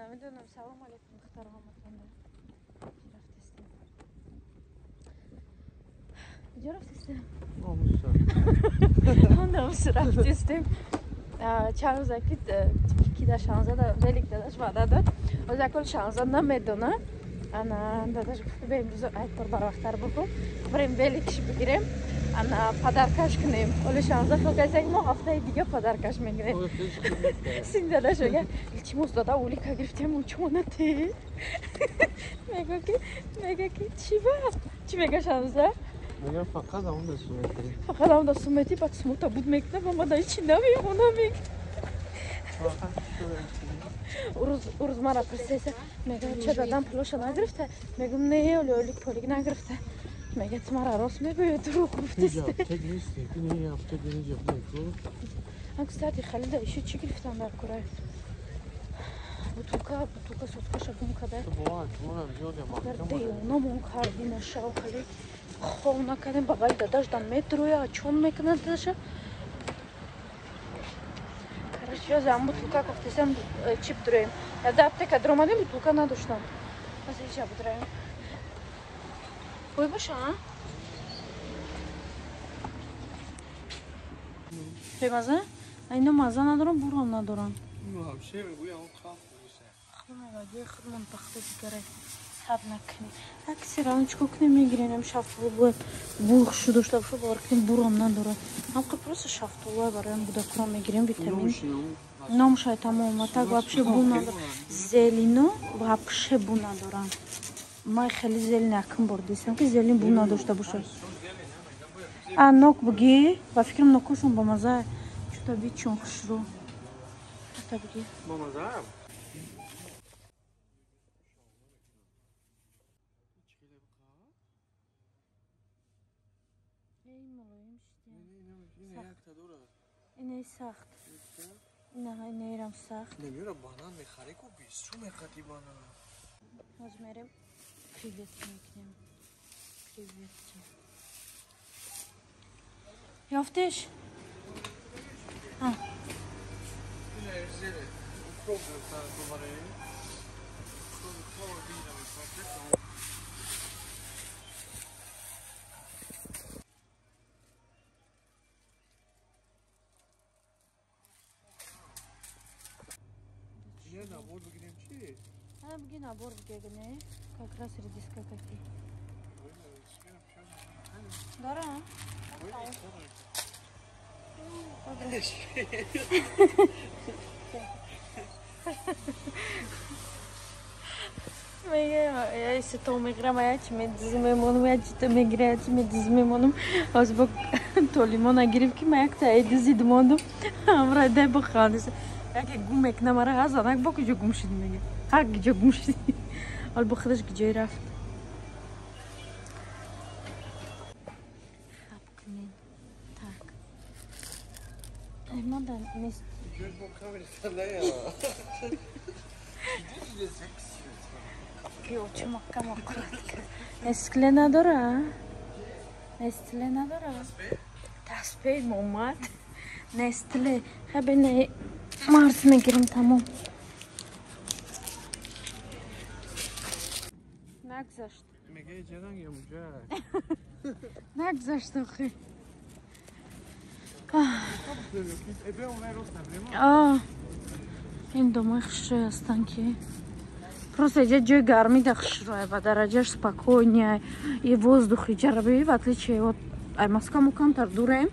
намедонам. Салом алейкум духтарҳоматонда рафтистем иҷо рафтистем намус рафтистем чанд рӯза ки кида шанзада велик дадаш ваъда дод озакол шанза намедона ана дадаш гуфт бе имрӯз айтбор барвақттар букун барем великш бигирем. Ана падаркаш кунем. Оли шанза хокасяк мо ҳафтаи дига падаркаш мегирем. Син дадаш мега илчимос дада улика гирифтем унчумона те мега ки мега ки чи ба? Чи мега шанза фақат амда сумети фақат амда сумети баъд сумота буд мекунам омада чи намемона мег урӯз мара пурсеса мега ча дадам пулоша нагирифта мегум не оли олик полик нагирифта мега ту мара рост мегӯя дурӯғ гуфтиан кстати халида ишо чӣ гирифтан дар кура бутулка бутулка соткаша гум кададардеонамон кардина шав хали хов накардем бабаи дадаш дан метрӯя чон мекунад дадаша короче зам бутулка гуфтесам э, чип дурем да аптека дуромадем бутулка надоштам аз ича будраем бой боша бемаза айно маза надорам бурон надорам аксиранчко кунем мегирем шафтолу бурхшу дошта боша бовар кунем бурон надорад. Ҳамқа просто шафтолу бароям будакро мегирем витамин номшай тамом так вообще бу надорам зелино вообще бу надорам ман хеле зелин якм бор дидам ки зелин бу надошта бошад а нок буги ба фикрам нокошон ба маза чута би чун хушро ата буги инаи сахт. инаирам сахт. Банан мехарӣ ку бису меқати банан ҳоз мерем креветки мекунем. Креветки ёфтеш набор бигирем чи бигӣ набор бигегне как раз редиска каки дарам мегаси то мегирам ячи медизи мемонам ячита мегира ячи медизи мемонам ҳоз бо толимо нагириф ки ма якта эдизид мондум амра дай бохандиса яке гум мекунам ара ҳазанак бо куҷо гум шуди мега ҳар куҷо гум шуди ҳол бо худаш куҷое рафт нестле надора нестле надора дастпей момад нестле хабине марс мегирем тамом. Нагзашт. Нагзашт охи ин домои хушрӯй ҳастанд ки просто иҷа ҷои гармида хушрӯя ба дараҷаш спокойния и воздухи ҷараби в отличие от ай москвамо камтар дурем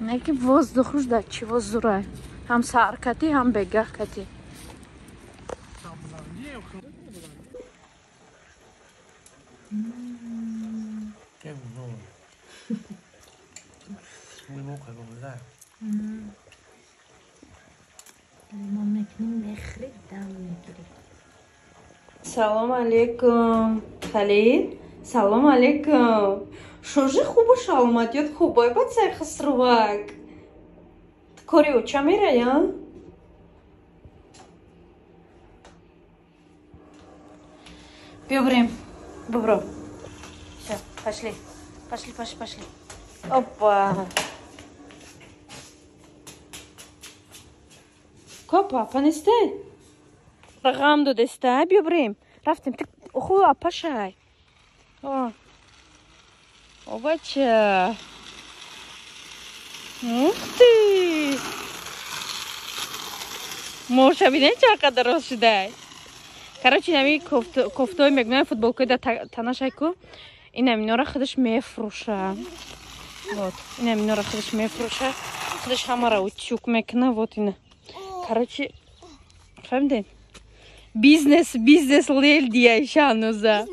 не ки воздухуш да чиво зурай ҳам саркатӣ ҳам бегаҳкатӣ салом алейкум халид салом алейкум. Шожи хубо шаломатиёт хубой бацай хисрувак кори оча мерая биёбурем бубро все пошли пошли пошли пошли опа ко папа несте рағам додеста биё бирем рафтем ху апашай обача ухти моша бинем чақадр рост шудай короче нами кофтои мегӯям футболкои да танашайку инам инора худаш мефруша. Вот инам инора худаш мефруша. Худаш ҳамара утюк мекуна вот ина короче фаҳмидед? Бизнес бизнес ледия шануза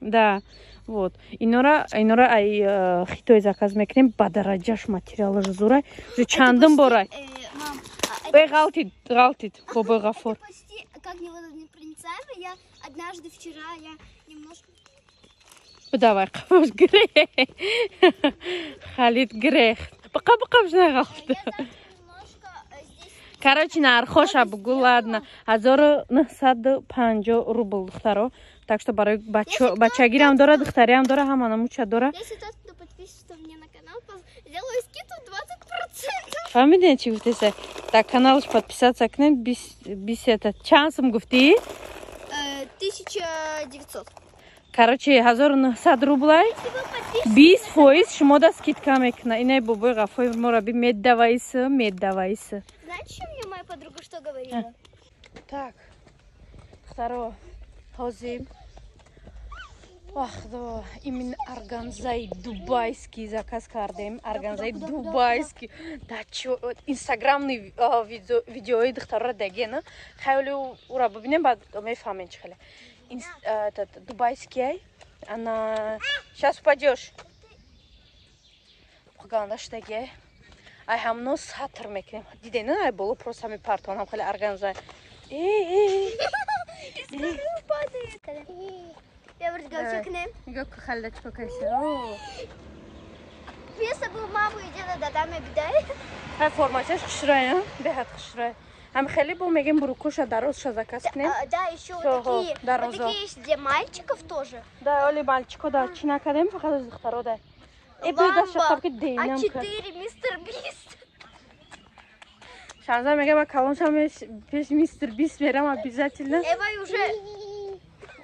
да вот. Инора инора ай э, хитой заказ мекунем ба дараҷаш материалаш зурай уже чандум борай эй ғалтид ғалтид бобои ғафор. давай қабаш грех. Халид грех. Бақа бақабш нағалта короче нархоша бугу ладно ҳазору нӯҳсаду панҷоҳ рубл духтаро. Так что барои бачагирам дора духтариам дора ҳамана муча дора. Фаҳмидем чи гуфтеса дар каналаш подписаться кунед бисета чанд сум гуфтӣ э, тысяча девятьсот короче ҳазору нӯҳсад рублай? Бист фоиз? Шумо да скидка мекуна инай бобои ғафои мораби меддаваисы меддаваисы Знаете, что мне моя подруга что говорила? А. Так, второе. Хозим. вахдо именно органзаи дубайский заказ кардем. Органзаи дубайский. Дачо инстаграмный видеои духтарро дагена хеле ура бубинем баъд мефаҳмем чи хеле дубайский. Ана сейчас упадешь погандаш даге ай ҳамно сатр мекунем диден ай боло просто ҳами партонам хеле органза формачаш хушрая беҳад хушрая ҳами хеле бо мегем бурукуша дарозша заказ кунем дарозо да оли мальчико да чӣ накардем? Фақат аз духтаро да шанза мега ма калоншам пеш мистер бис мерам обязательно.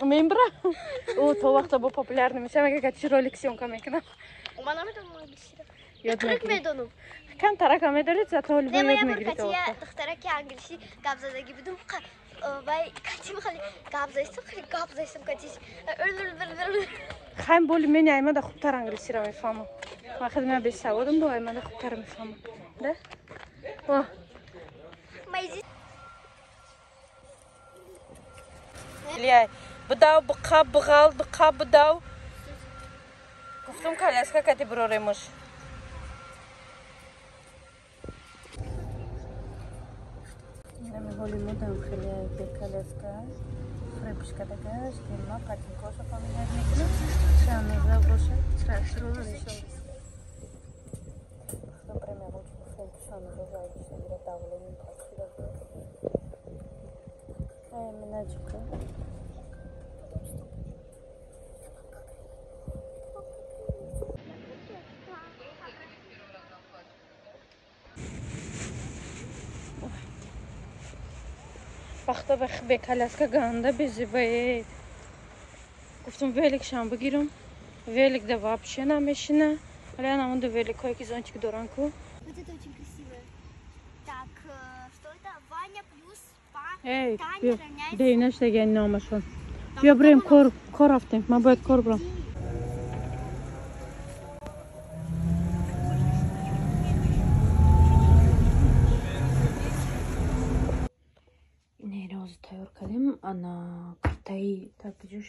Мембра о то вақта бо популярный мешам мега гати ролик съёмка мекунам кам тарака медоред зато оли бо ёд мегирид духтараки англиси гапзадаги будум. Вай кати хали гапзаистам хали гапзаистам кати хайм боли мени аймада хубтар англисиро мефаҳмам. Ман бесаводам бо аймада хубтар мефаҳмам. Да? Лияй будав буқа буғал буқа будав. Гуфтум каляска кати лимутен филе бекалевка, хлебчка така, ще има патин коша поминерника, ще на забоша, трактор, решил. Например, вот в функцию на заводе, что я давала, не так, Ай, миначка. вақта бекаляска ганда безибаед гуфтум великшам бигирам велик да вообще намешина вале анамунда великҳое ки зончик доран ку эй дейнаштагани номашон бё бирем кор рафтем ман бояд кор бирам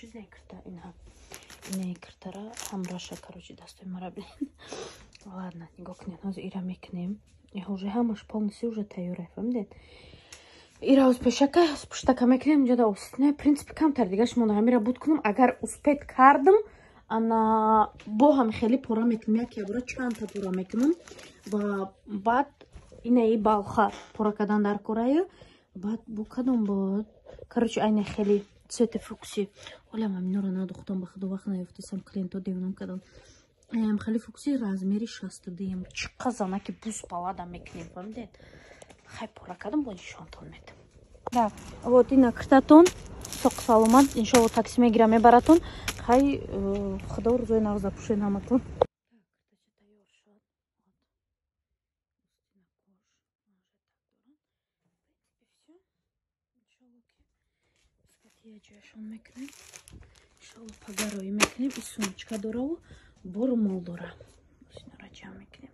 Кирта ина инаи киртара ҳамраша короче дастои мара бинен ладно нигоҳ кунед. Ҳозир ира мекунем. Уже ҳамаш полностью уже тайёра фаҳмидед ира оз пешака пуштака мекунем инҷо да оситна принципи камтар дига шумо ҳамира буд кунам. Агар успед кардам ана бо ҳами хеле пора мекунам. Як ябора чандта пора мекунам. Ва баъд инаи балха пора кардан дар кораю баъд бо кадом бод? Короче айне хеле цвете фукси ҳолам аминоро надухтам ба худо вақт наёфтасам клиенто девнам кадам. Аям хеле фукси размери шастадем чиқа занаки буз палада мекунем фаҳмидед? Хай пора кадам бо нишонтон медам. Да, вот ина киртатон соқ саломат иншолло такси мегира мебаратон. Хай э, худо рӯзои нав запушен ҳаматон ҷояшон мекунем. Иншалло пагароӣ мекунем. И сумочка дораву бору мол дора. Инора ҷамъ мекунем.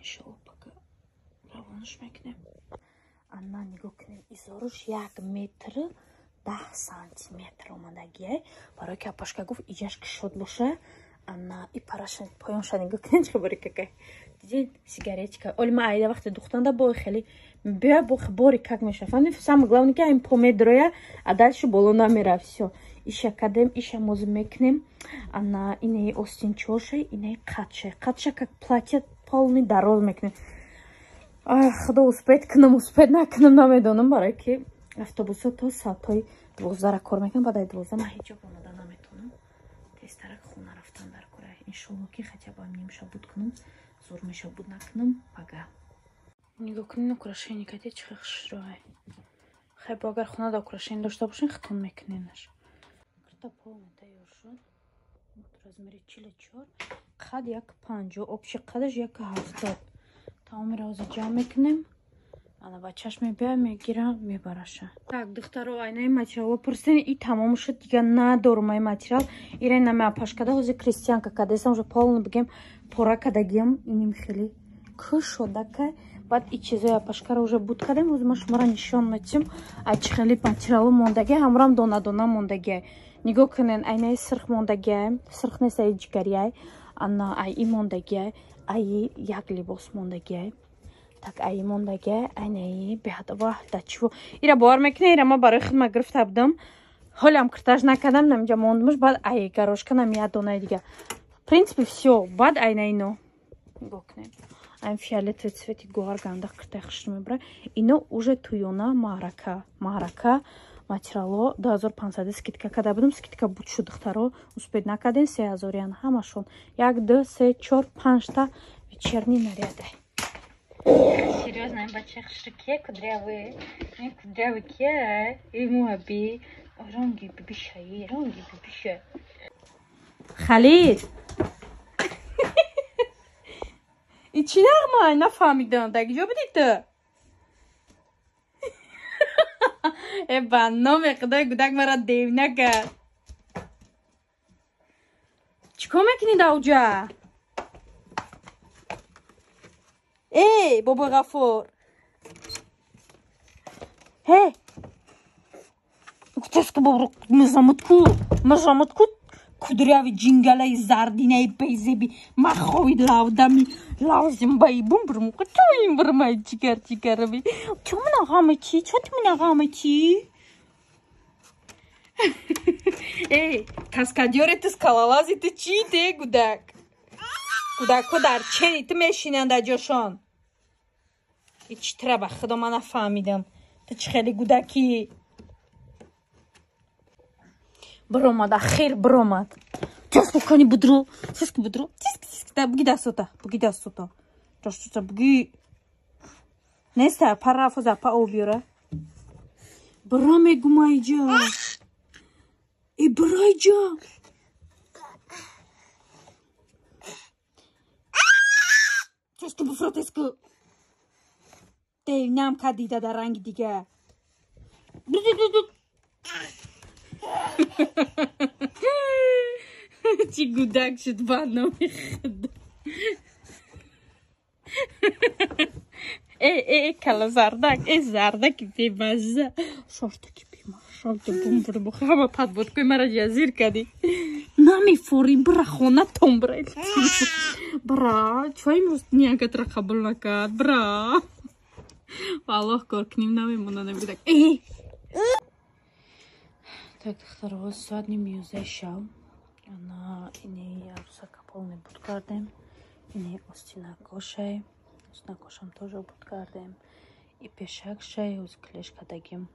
Иншалло пага равонаш мекунем. Ана нигоҳ кунем. Изоруш як метр даҳ сантиметр омадагиай барои ки апашка гуфт иҷаш кишод боша. Ана и параша поёнша нигоҳ кунем ча бори какай дидед сигаретка оли ма айда вақте духтанда бои хеле бия бохи бори как меша фаҳмид самое главное ки ин помедроя а дальше боло намера. Все иша кадем иша мози мекунем ана инаи остинчоша инаи қатша қатша как платья полный дароз мекунем худо успед кунам успед накунам намедонам барое ки автобуса то саатҳои дувоздара кор мекунам баъд дувозда ман ҳеҷ ҷо омода наметонам. Тезтарак хона рафтан дар кора иншолло ки хотябам нимшабуд кунам зур мешабуд накунам пага. Нигоҳ кунин украшение каде чӣ хушрӯай хай бо агар хонада украшение дошта бошин хитон мекуненаш. Кирта полный тайёр шуд. Размери чили чор. Қад як панҷо обши қадаш як ҳафтод. Тамоми равза ҷамъ мекунем. Ана бачаш мебия мегира мебараша. Так духтаро айнаи материало пурсен и тамом шуд. Дига надорум ай материал. Ира нама пашкада ҳози кристианка кадесам уже полно бигем пора кадагиам иним хеле кӯ шодакай баъд и чизоя пашкара уже буд кардем ҳози ма шуморо нишон метим ай чи хеле материало мондагия ҳамрам дона-дона мондагия нигоҳ кунен айнаи сирх мондагия сирх нест ай ҷигариай ана ай и мондагия ай як либос мондагия так ай мондагия айнаи беҳадаваҳдачво ира бовар мекунӣ ира ма барои хидмат гирифта будам ҳолиам киртаж накардам намиҷа мондмуш баъд ай гарошка намия донаи дига принципе все баъд айнаино нигоҳ кунем айн фиолетови цвети гуар гандах киртаи хушро мебара ино уже туёна маърака маърака материало. 2500 скидка. Карда будам скидка буд шу духтаро успед накардем се ҳазориян ҳамашон як ду се чор панҷта вечерни нарядай Серьезно, бача хшике кудрявые. Не кудрявый ке, ему аби. Ронги бибиша, и ронги бибиша. Халид. И чи нормально нафамидам, так ҷо будӣ ту? Э ба номи худои гудак мара девна кард. Чикор мекунӣ давҷа? эй бобои ғаффор э гутеска бобро мезамудку мезамудку кудряви джингалаи зардинаи безеби махови лавдами лавзимбаи бумбрмукатоим бирмай чикар чикараби чо минағамачи чо ти минағамачи э каскадёрету скалалазиту чи те гудак кӯдакҳо дар чени ту мешинанд аҷошон и чӣ траба худо ман нафаҳмидам ту чӣ хеле гудакӣ биромад ахир биромад ҷаспокани будро сиски будро буги дастота буги дастота ҷастота буги неста парафоза па об биёра биро мегумайҷа и бирайҷа сиски бусотеску девнам кадида дар ранги дига чӣ гудак шуд ба номи худо э э кала зардак э зардаки бемазза шортаки бемашалта бумбурбо ҳама падбодкои мара ҷазир кардӣ намефорим бира хона том бира бра чои имрӯз ниякатра қабул накард бра валлоҳ кор куним намемонад намгудак так Духтаро соат ними ёздаи шав. Ана ини арусака полне буд кардем ини остинакошай остинакошам тоже буд кардем. И пешакшай оз клеш кадагим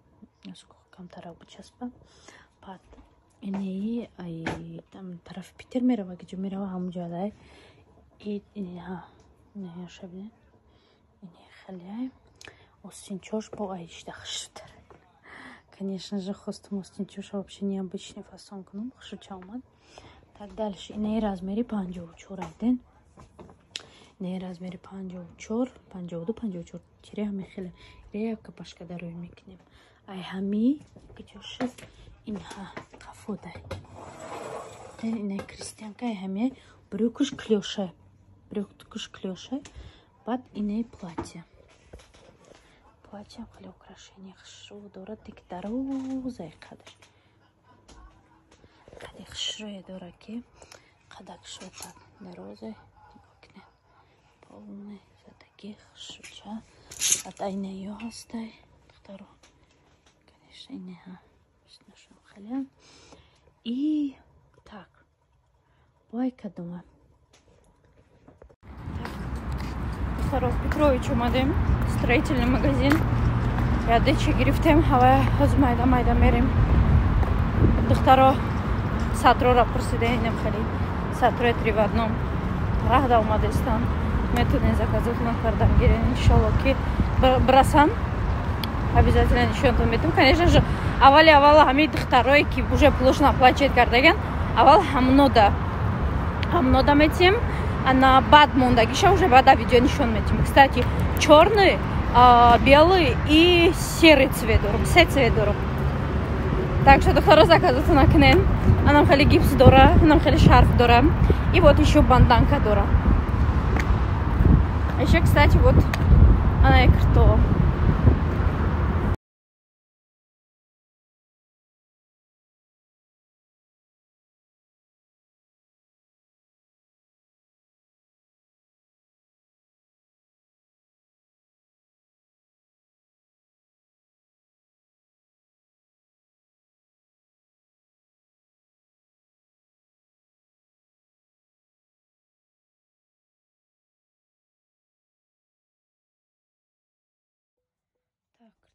камтарак бичаспа баъд ини ай тарафи питер мерава киҷо мерава ҳамуҷадай ини ҳа ини шабине ини халиай остинчош бо айштахшудар конечно же хостум остинчоша вообще необычный фасон кунум хушуча омад так дальше. Инаи размери панҷоҳу чор айден. Инаи размери панҷоҳу чор панҷоҳду панҷоҳу чор чире ҳами хеле ире як капашка дарои мекунем ай ҳами кичоши инҳа қафодай ден инаи крестьянка ай ҳами брюкуш клёша брюкуш клёша баъд инаи платья платьем или украшениях. Шо, дура, дик даруза, кадыш. Кадык шо, дураки. Кадак шо, так, даруза. Окне. Полный, за таких шуча. А От айна йостай. Доктору. Конечно, не, а. С нашим халям. И так. Байка, думаю. Духтаро петрович омадем строительный магазин. Ядечи гирифтем ҳава ҳозир майда майда мерем. Духтаро сатрора пурсидаинем хеле сатрои три в одном. Раҳда омадаистанд метавонед заказотона кардан гирен иншолло ки бирасам обязательно нишонтон медам конечно же аввали аввал ҳамаи духтарое ки уже пулошно оплачивать кардаган аввал ҳамнода ҳамнода метиҳем ана баъд мондагиша уже баъда видео нишон метиҳем кстати черный белый и серый цвет дорам се цвет дорам так что духтаро заказату накунем анам хеле гипс дора анам хеле шарф дора. И вот еще банданка дора. Еще кстати вот она и крутого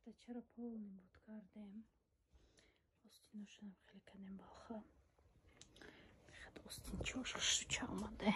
так картачаро полный буд кардем остиношонам хеле кардем балха бехат остинчоша шуча омаде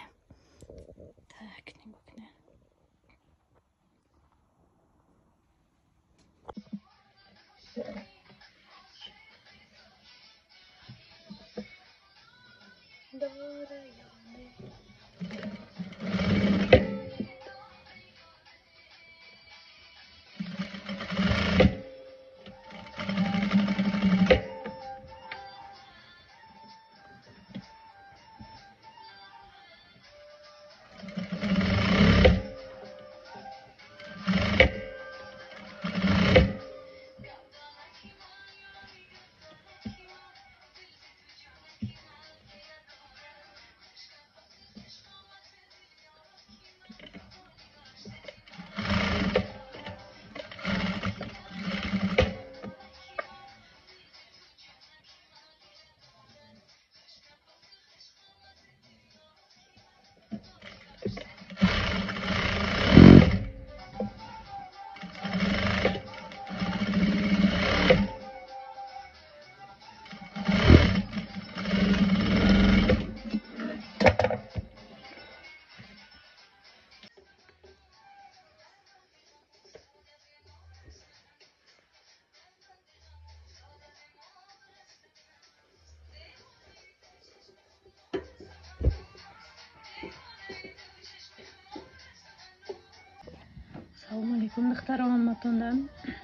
салому алейкум духтарам ҳаматондан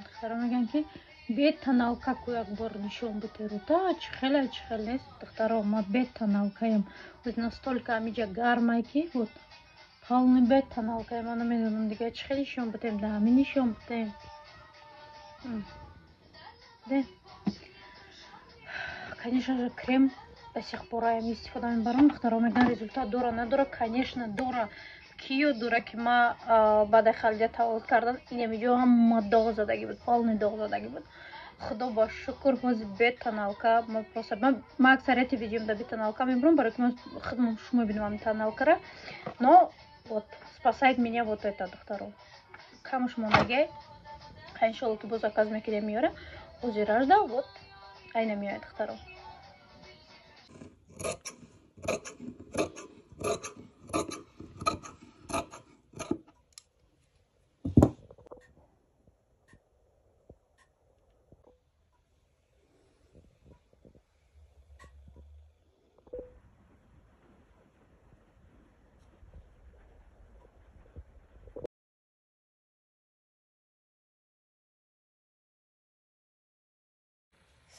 духтарам мегӯян ки бе тоналкаку як бор нишон бутеру та чихеле чихел нест духтарам ма бе тоналкаям оз настолько амиҷа гармай ки вот полный бе тоналкаям ма намедонам дига чихел нишон бутем да ҳамин нишон бутем де? Конечно же крем до сих пор аям истифода мебарам. Духтарам мегӯян результат. Дора надора конечно дора киё дура ки ма баъди халҷа таваллуд кардам инамиҷо ҳама доғ задаги буд полный доғ задаги буд худо ба шукр ҳозир бетоналка ма просто ма аксарияти видеомда бетоналка мебурам барои ки худам шумо бинам ами тоналкара но вот спасает меня вот это духтаро камуш мондаги иншолло ки бо заказ мекунем миёра ҳозир ажда вот айна меояд духтаро Thank you.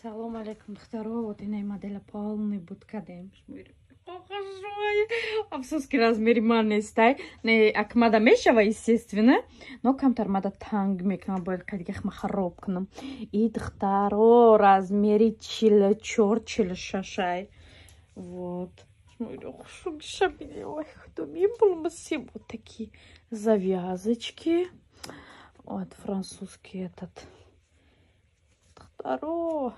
Салом алейкум духтаро вот инаи модела полный будка дем афсус ки размери ман нестай не акмада мешава естественно. Но камтар мада танг мекунам бояд кадигахма хароб кунам и духтаро размери чила чор чила шашай. Вот. Шабине ой худо мебулмаси вот такие завязочки вот французский этот. Духтаро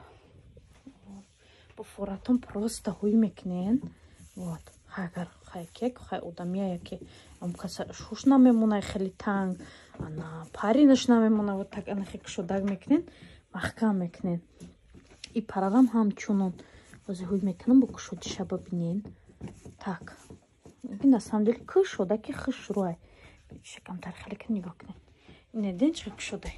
бо форатон просто ҳуй мекунен. Вот агар хайкек хай одамия яке амкаса шуш намемона хеле танг ана паринаш намемона вот так ана хек шодаг мекунен маҳкам мекунен. И парарам ҳамчунон. Бози ҳуй мекунам бо кушоди шаба бинен. Так на самом деле кӯ шода ки хиш руай шакамтар хеле ки нигоҳ кунед ине ден чиқа кушодай